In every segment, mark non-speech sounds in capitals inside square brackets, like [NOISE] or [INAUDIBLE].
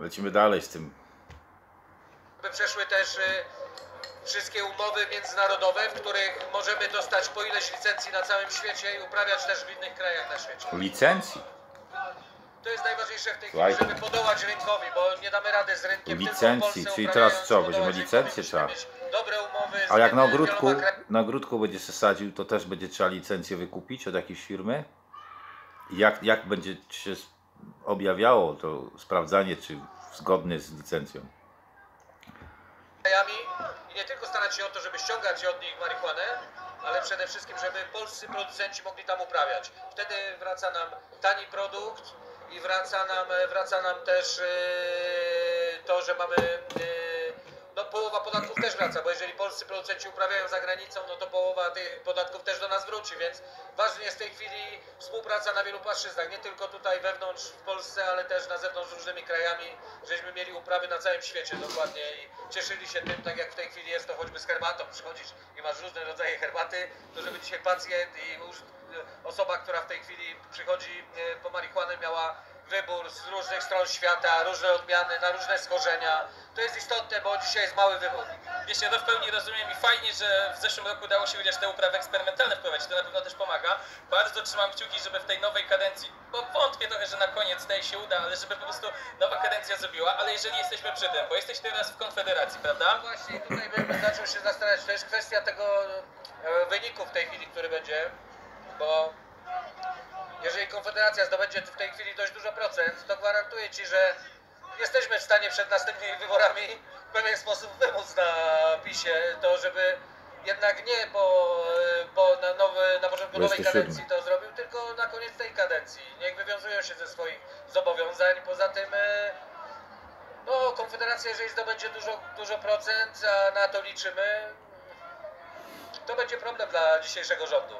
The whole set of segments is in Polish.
Lecimy dalej z tym. By przeszły też y, wszystkie umowy międzynarodowe, w których możemy dostać po ileś licencji na całym świecie i uprawiać też w innych krajach na świecie. Licencji. To jest najważniejsze w tej chwili, żeby podołać rynkowi, bo nie damy rady z rynkiem Licencji, czyli teraz co, będziemy licencję trzeba. Mieć Dobre umowy A jak na ogródku, na ogródku będzie się sadził, to też będzie trzeba licencję wykupić od jakiejś firmy? Jak, jak będzie się objawiało to sprawdzanie, czy zgodny z licencją? i nie tylko starać się o to, żeby ściągać od nich marihuanę, ale przede wszystkim, żeby polscy producenci mogli tam uprawiać. Wtedy wraca nam tani produkt i wraca nam, wraca nam też e, to, że mamy e, połowa podatków też wraca, bo jeżeli polscy producenci uprawiają za granicą, no to połowa tych podatków też do nas wróci, więc ważna jest w tej chwili współpraca na wielu płaszczyznach, nie tylko tutaj wewnątrz w Polsce, ale też na zewnątrz z różnymi krajami, żeśmy mieli uprawy na całym świecie dokładnie i cieszyli się tym, tak jak w tej chwili jest to choćby z herbatą, przychodzisz i masz różne rodzaje herbaty, to żeby dzisiaj pacjent i osoba, która w tej chwili przychodzi e, po marihuanę miała wybór z różnych stron świata, różne odmiany, na różne schorzenia. To jest istotne, bo dzisiaj jest mały wybór. Wiesz, ja to w pełni rozumiem i fajnie, że w zeszłym roku udało się chociaż te uprawy eksperymentalne wprowadzić, to na pewno też pomaga. Bardzo trzymam kciuki, żeby w tej nowej kadencji, bo wątpię trochę, że na koniec tej się uda, ale żeby po prostu nowa kadencja zrobiła, ale jeżeli jesteśmy przy tym, bo jesteś teraz w Konfederacji, prawda? Właśnie tutaj bym zaczął się zastanawiać, to jest kwestia tego e, wyniku w tej chwili, który będzie, bo jeżeli Konfederacja zdobędzie w tej chwili dość dużo procent, to gwarantuję Ci, że jesteśmy w stanie przed następnymi wyborami w pewien sposób wymóc na PiSie to, żeby jednak nie po, e, po na, nowy, na początku nowej 27. kadencji to zrobił, tylko na koniec tej kadencji. Niech wywiązują się ze swoich zobowiązań. Poza tym e, no, Konfederacja, jeżeli zdobędzie dużo, dużo procent, a na to liczymy, to będzie problem dla dzisiejszego rządu.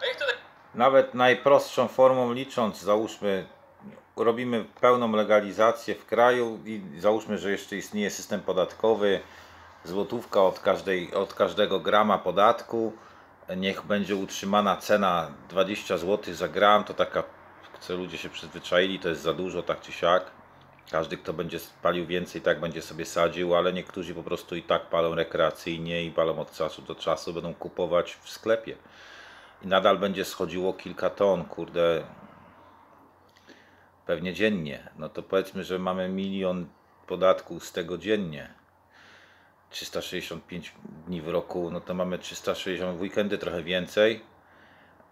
No i tutaj Nawet najprostszą formą licząc, załóżmy, robimy pełną legalizację w kraju i załóżmy, że jeszcze istnieje system podatkowy, złotówka od, każdej, od każdego grama podatku, niech będzie utrzymana cena 20 zł za gram, to taka, co ludzie się przyzwyczaili, to jest za dużo, tak czy siak. Każdy, kto będzie palił więcej, tak będzie sobie sadził, ale niektórzy po prostu i tak palą rekreacyjnie i palą od czasu do czasu, będą kupować w sklepie i nadal będzie schodziło kilka ton, kurde, pewnie dziennie. No to powiedzmy, że mamy milion podatków z tego dziennie. 365 dni w roku, no to mamy 360 w weekendy trochę więcej.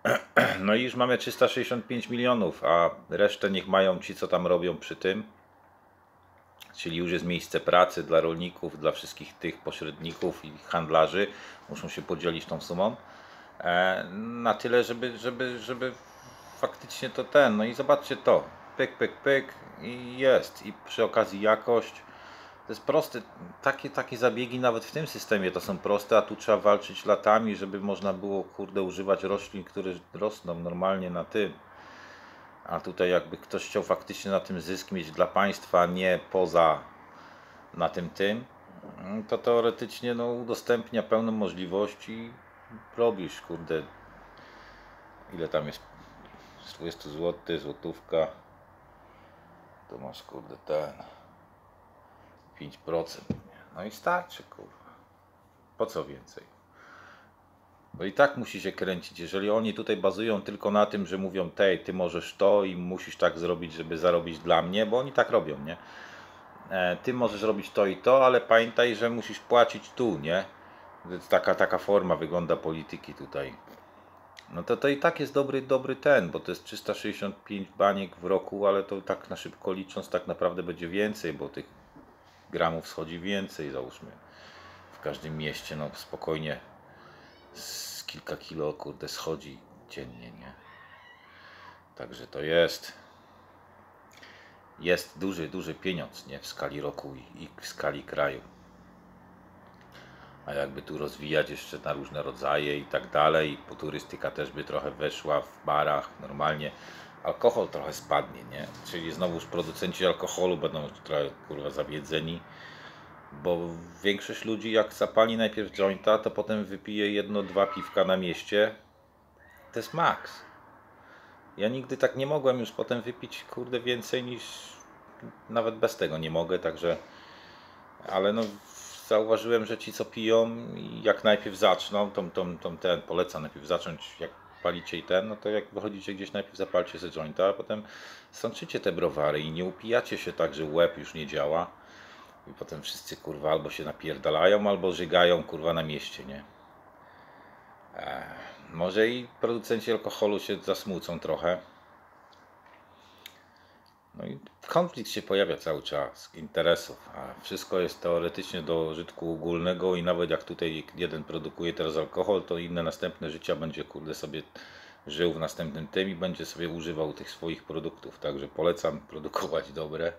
[CLEARS THROAT] No i już mamy 365 milionów, a resztę niech mają ci, co tam robią przy tym. Czyli już jest miejsce pracy dla rolników, dla wszystkich tych pośredników i handlarzy. Muszą się podzielić tą sumą na tyle, żeby, żeby, żeby faktycznie to ten, no i zobaczcie to, pyk, pyk, pyk i jest, i przy okazji jakość, to jest proste, takie, takie zabiegi nawet w tym systemie to są proste, a tu trzeba walczyć latami, żeby można było, kurde, używać roślin, które rosną normalnie na tym, a tutaj jakby ktoś chciał faktycznie na tym zysk mieć dla państwa, nie poza na tym tym, to teoretycznie no, udostępnia pełną możliwość i robisz, kurde, ile tam jest, z 20 zł, złotówka, to masz, kurde, ten, 5%, no i starczy, kurwa, po co więcej? Bo i tak musi się kręcić, jeżeli oni tutaj bazują tylko na tym, że mówią, tej, ty możesz to i musisz tak zrobić, żeby zarobić dla mnie, bo oni tak robią, nie? E, Ty możesz robić to i to, ale pamiętaj, że musisz płacić tu, nie? Więc taka, taka forma wygląda polityki tutaj. No to, to i tak jest dobry, dobry ten, bo to jest 365 baniek w roku, ale to tak na szybko licząc tak naprawdę będzie więcej, bo tych gramów schodzi więcej, załóżmy. W każdym mieście, no spokojnie z kilka kilo, kurde, schodzi dziennie, nie? Także to jest jest duży, duży pieniądz, nie? W skali roku i, i w skali kraju. A jakby tu rozwijać jeszcze na różne rodzaje i tak dalej, bo turystyka też by trochę weszła w barach normalnie. Alkohol trochę spadnie, nie? Czyli znowuż producenci alkoholu będą trochę kurwa zawiedzeni, bo większość ludzi jak zapali najpierw jointa, to potem wypije jedno, dwa piwka na mieście. To jest maks. Ja nigdy tak nie mogłem już potem wypić, kurde, więcej niż nawet bez tego nie mogę, także ale no zauważyłem, że ci co piją jak najpierw zaczną, tą, tą, tą ten polecam najpierw zacząć jak palicie i ten, no to jak wychodzicie gdzieś najpierw zapalcie sobie jointa, a potem sączycie te browary i nie upijacie się tak, że łeb już nie działa i potem wszyscy kurwa albo się napierdalają, albo żygają kurwa na mieście, nie? Eee, może i producenci alkoholu się zasmucą trochę. No i konflikt się pojawia cały czas interesów, a wszystko jest teoretycznie do użytku ogólnego i nawet jak tutaj jeden produkuje teraz alkohol, to inne następne życia będzie kurde sobie żył w następnym tym i będzie sobie używał tych swoich produktów. Także polecam produkować dobre.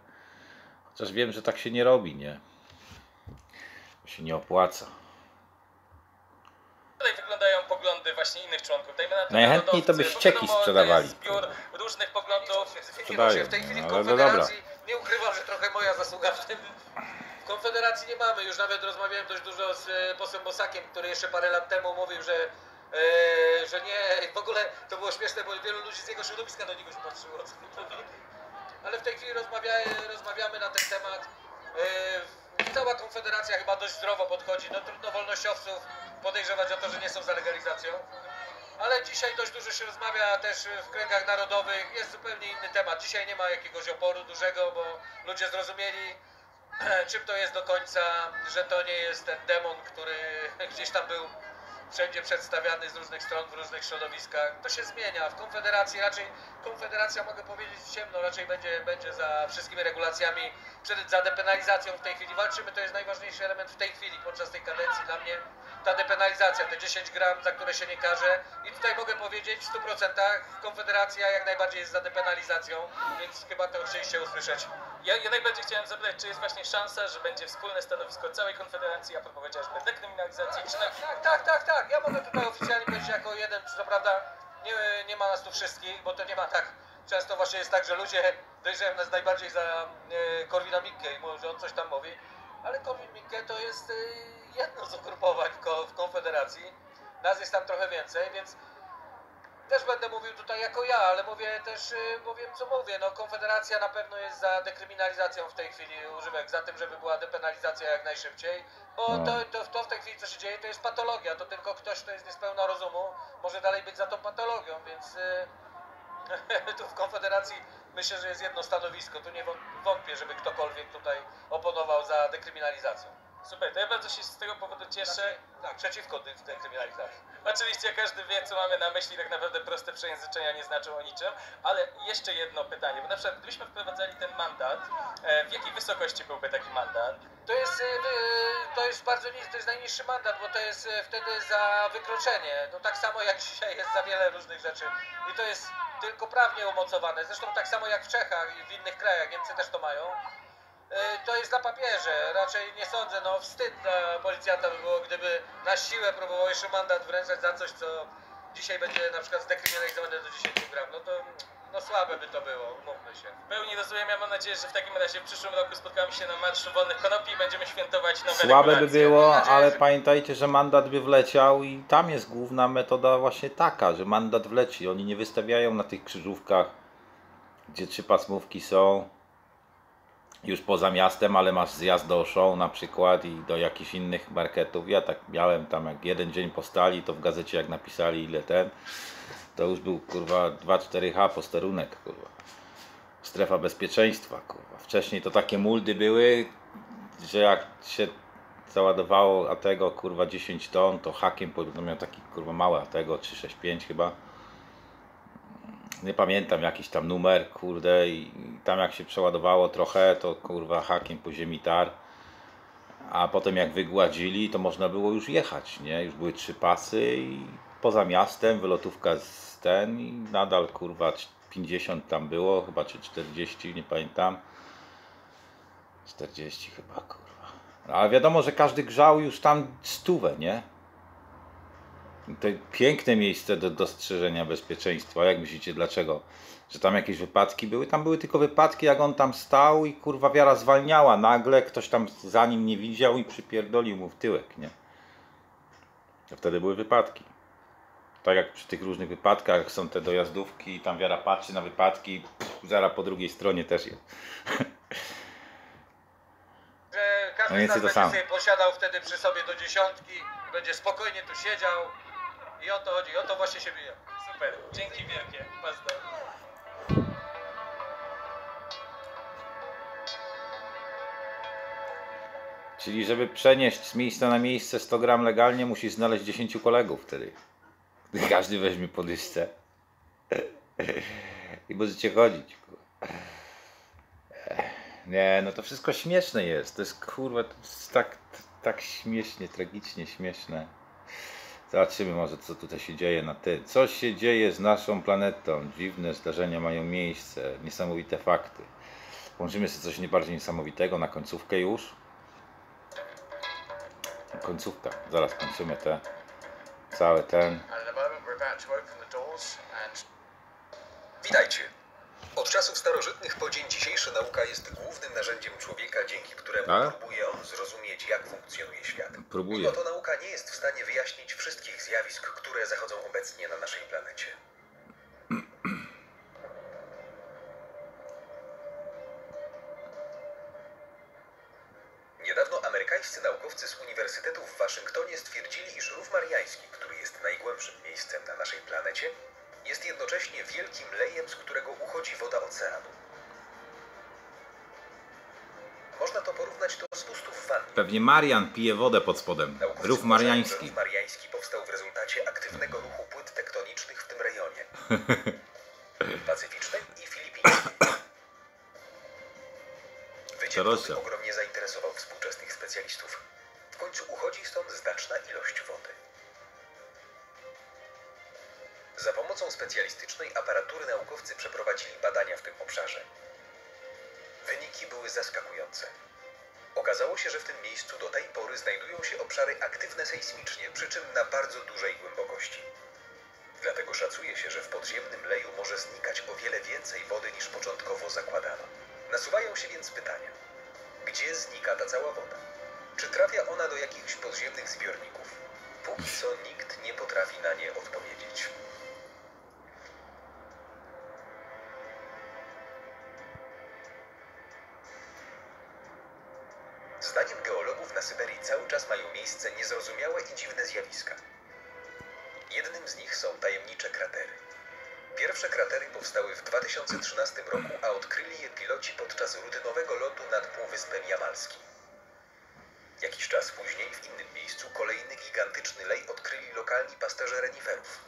Chociaż wiem, że tak się nie robi, nie? Się nie opłaca. Poglądy właśnie innych członków. Dajmy na to Najchętniej to by ścieki sprzedawali. Zbiór różnych poglądów. Sprzedają, w tej chwili w ale dobra. Konfederacji, nie ukrywam, że trochę moja zasługa w tym. W Konfederacji nie mamy, już nawet rozmawiałem dość dużo z e, posłem Bosakiem, który jeszcze parę lat temu mówił, że, e, że nie, w ogóle to było śmieszne, bo wielu ludzi z jego środowiska do niego się patrzyło. co on mówi. Ale w tej chwili rozmawia, rozmawiamy na ten temat. E, Cała Konfederacja chyba dość zdrowo podchodzi. No trudno wolnościowców podejrzewać o to, że nie są za legalizacją. Ale dzisiaj dość dużo się rozmawia też w kręgach narodowych. Jest zupełnie inny temat. Dzisiaj nie ma jakiegoś oporu dużego, bo ludzie zrozumieli, [CLEARS THROAT] czym to jest do końca, że to nie jest ten demon, który [LAUGHS] gdzieś tam był wszędzie przedstawiany z różnych stron, w różnych środowiskach. To się zmienia. W Konfederacji raczej, Konfederacja mogę powiedzieć ciemno, raczej będzie, będzie za wszystkimi regulacjami, przed, za depenalizacją w tej chwili. Walczymy, to jest najważniejszy element w tej chwili, podczas tej kadencji dla mnie. Ta depenalizacja, te 10 gram, za które się nie karze. I tutaj mogę powiedzieć w 100% Konfederacja jak najbardziej jest za depenalizacją, więc chyba to chcieliście usłyszeć. Ja, ja najbardziej chciałem zapytać, czy jest właśnie szansa, że będzie wspólne stanowisko całej Konfederacji, a propos chociażby dekryminalizacji, czy na... Tak, tak, tak, tak. Ja mogę tutaj oficjalnie powiedzieć jako jeden, co prawda nie, nie ma nas tu wszystkich, bo to nie ma tak. Często właśnie jest tak, że ludzie dojrzewają nas najbardziej za e, Korwina Mikke i mówią, że on coś tam mówi. Ale Korwin Mikke to jest e, jedno z ugrupowań w, ko, w Konfederacji. Nas jest tam trochę więcej, więc też będę mówił tutaj jako ja, ale mówię też, y, bo wiem co mówię. No, Konfederacja na pewno jest za dekryminalizacją w tej chwili używek, za tym, żeby była depenalizacja jak najszybciej, bo No. to, to, to w tej chwili co się dzieje, to jest patologia. To tylko ktoś, kto jest niespełna rozumu, może dalej być za tą patologią, więc y, [LAUGHS] tu w Konfederacji myślę, że jest jedno stanowisko. Tu nie wąt- wątpię, żeby ktokolwiek tutaj oponował za dekryminalizacją. Super, to ja bardzo się z tego powodu cieszę. Znaczy, tak, przeciwko dekryminalizacji. Oczywiście każdy wie, co mamy na myśli, tak naprawdę proste przejęzyczenia nie znaczą o niczym, ale jeszcze jedno pytanie, bo na przykład gdybyśmy wprowadzali ten mandat, e, w jakiej wysokości byłby taki mandat? To jest, y, wy- to jest bardzo niski, to jest najniższy mandat, bo to jest wtedy za wykroczenie. No tak samo jak [LAUGHS] dzisiaj jest za wiele różnych rzeczy. I to jest tylko prawnie umocowane. Zresztą tak samo jak w Czechach i w innych krajach, Niemcy też to mają. Y, To jest na papierze, raczej nie sądzę, no wstyd dla policjanta by było, gdyby na siłę próbował jeszcze mandat wręczać za coś, co dzisiaj będzie na przykład zdekryminalizowane do 10 gram. No to no słabe by to było, umówmy się. W pełni rozumiem, ja mam nadzieję, że w takim razie w przyszłym roku spotkamy się na Marszu Wolnych Konopi i będziemy świętować nowe Słabe by było, nadzieję, ale że- pamiętajcie, że mandat by wleciał i tam jest główna metoda właśnie taka, że mandat wleci. Oni nie wystawiają na tych krzyżówkach, gdzie trzy pasmówki są już poza miastem, ale masz zjazd do show na przykład i do jakichś innych marketów. Ja tak miałem tam jak jeden dzień postali, to w gazecie jak napisali ile ten, to już był kurwa 2-4H posterunek kurwa. Strefa bezpieczeństwa kurwa. Wcześniej to takie muldy były, że jak się załadowało a tego kurwa 10 ton, to hakiem miał taki kurwa mały a tego 365 chyba. Nie pamiętam jakiś tam numer, kurde, i tam jak się przeładowało trochę, to kurwa hakiem po ziemi tar. A potem jak wygładzili, to można było już jechać, nie? Już były trzy pasy i poza miastem, wylotówka z ten i nadal kurwa 50 tam było, chyba czy 40, nie pamiętam. 40 chyba, kurwa. No, Ale wiadomo, że każdy grzał już tam stówę, nie? To piękne miejsce do dostrzeżenia bezpieczeństwa. Jak myślicie, dlaczego? Że tam jakieś wypadki były? Tam były tylko wypadki, jak on tam stał i kurwa wiara zwalniała. Nagle ktoś tam za nim nie widział i przypierdolił mu w tyłek, nie? To wtedy były wypadki. Tak jak przy tych różnych wypadkach, jak są te dojazdówki i tam wiara patrzy na wypadki, pff, zaraz po drugiej stronie też jest. [LAUGHS] Każdy mniej z nas będzie posiadał wtedy przy sobie do dziesiątki będzie spokojnie tu siedział. I o to chodzi, o to właśnie się bije. Super, dzięki wielkie. Pozdro. Czyli żeby przenieść z miejsca na miejsce 100 gram legalnie, musisz znaleźć 10 kolegów wtedy. Każdy weźmie po dyszce. I możecie chodzić. Nie, no to wszystko śmieszne jest. To jest kurwa, to jest tak, tak śmiesznie, tragicznie śmieszne. Zobaczymy może co tutaj się dzieje na tym. Co się dzieje z naszą planetą? Dziwne zdarzenia mają miejsce, niesamowite fakty. Włączymy sobie coś bardziej niesamowitego na końcówkę już. Końcówka. Zaraz kończymy te. Cały ten. Witajcie. Od czasów starożytnych po dzień dzisiejszy nauka jest głównym narzędziem człowieka, dzięki któremu Tak? próbuje on zrozumieć, jak funkcjonuje świat. Próbuję. Mimo to nauka nie jest w stanie wyjaśnić wszystkich zjawisk, które zachodzą obecnie na naszej planecie. Z którego uchodzi woda oceanu. Można to porównać do spustów w wannie. Pewnie Marian pije wodę pod spodem. Rów mariański. Rów mariański powstał w rezultacie aktywnego ruchu płyt tektonicznych w tym rejonie. [LAUGHS] Pacyficznej i. [COUGHS] Wyciek Rosja. ogromnie zainteresował pomocą specjalistycznej aparatury naukowcy przeprowadzili badania w tym obszarze. Wyniki były zaskakujące. Okazało się, że w tym miejscu do tej pory znajdują się obszary aktywne sejsmicznie, przy czym na bardzo dużej głębokości. Dlatego szacuje się, że w podziemnym leju może znikać o wiele więcej wody niż początkowo zakładano. Nasuwają się więc pytania. Gdzie znika ta cała woda? Czy trafia ona do jakichś podziemnych zbiorników? Póki co nikt nie potrafi na nie odpowiedzieć. Zdaniem geologów na Syberii cały czas mają miejsce niezrozumiałe i dziwne zjawiska. Jednym z nich są tajemnicze kratery. Pierwsze kratery powstały w 2013 roku, a odkryli je piloci podczas rutynowego lotu nad Półwyspem Jamalskim. Jakiś czas później w innym miejscu kolejny gigantyczny lej odkryli lokalni pasterze reniferów.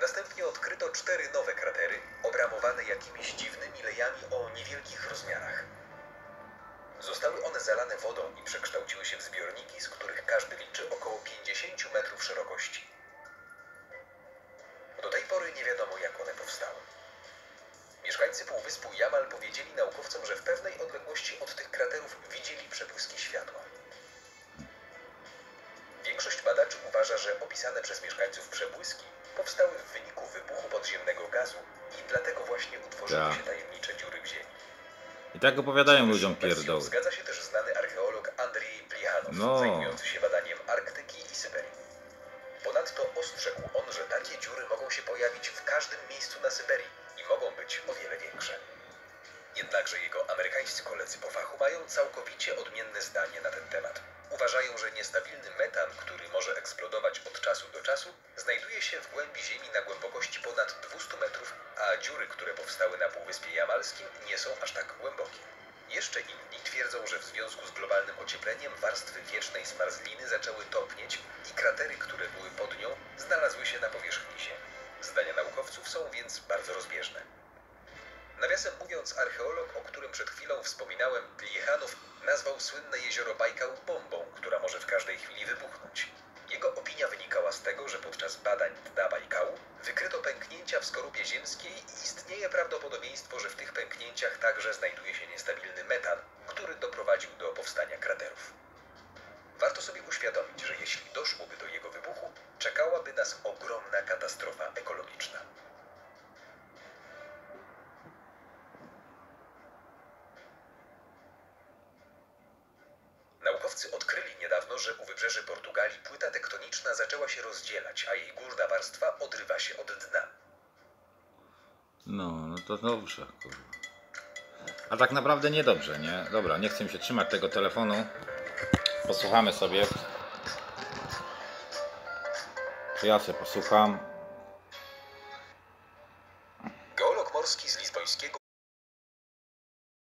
Następnie odkryto cztery nowe kratery, obramowane jakimiś dziwnymi lejami o niewielkich rozmiarach. Zostały one zalane wodą i przekształciły się w zbiorniki, z których każdy liczy około 50 metrów szerokości. Do tej pory nie wiadomo, jak one powstały. Mieszkańcy Półwyspu Jamal powiedzieli naukowcom, że w pewnej odległości od tych kraterów widzieli przebłyski światła. Większość badaczy uważa, że opisane przez mieszkańców przebłyski powstały w wyniku wybuchu podziemnego gazu i dlatego właśnie utworzyły Tak. się tajemnicze dziury w ziemi. I tak opowiadają ludziom pierdoły. Zgadza się też znany archeolog Andrzej Plichanow, No. zajmujący się badaniem Arktyki i Syberii. Ponadto ostrzegł on, że takie dziury mogą się pojawić w każdym miejscu na Syberii i mogą być o wiele większe. Jednakże jego amerykańscy koledzy po fachu mają całkowicie odmienne zdanie na ten temat. Uważają, że niestabilny metan, który może eksplodować od czasu do czasu, znajduje się w głębi Ziemi na głębokości ponad 200 metrów, a dziury, które powstały na Półwyspie Jamalskim, nie są aż tak głębokie. Jeszcze inni twierdzą, że w związku z globalnym ociepleniem warstwy wiecznej zmarzliny zaczęły topnieć i kratery, które były pod nią, znalazły się na powierzchni Ziemi. Zdania naukowców są więc bardzo rozbieżne. Nawiasem mówiąc, archeolog, o którym przed chwilą wspominałem, Pliechanów, nazwał słynne jezioro Bajkał bombą, która może w każdej chwili wybuchnąć. Jego opinia wynikała z tego, że podczas badań dna Bajkału wykryto pęknięcia w skorupie ziemskiej i istnieje prawdopodobieństwo, że w tych pęknięciach także znajduje się niestabilny metan, który doprowadził do powstania kraterów. Warto sobie uświadomić, że jeśli doszłoby do jego wybuchu, czekałaby nas ogromna katastrofa ekologiczna. Naukowcy odkryli niedawno, że u wybrzeży Portugalii płyta tektoniczna zaczęła się rozdzielać, a jej górna warstwa odrywa się od dna. No, no to dobrze, kurwa. A tak naprawdę niedobrze, nie? Dobra, nie chcę się trzymać tego telefonu. Posłuchamy sobie. Ja sobie posłucham?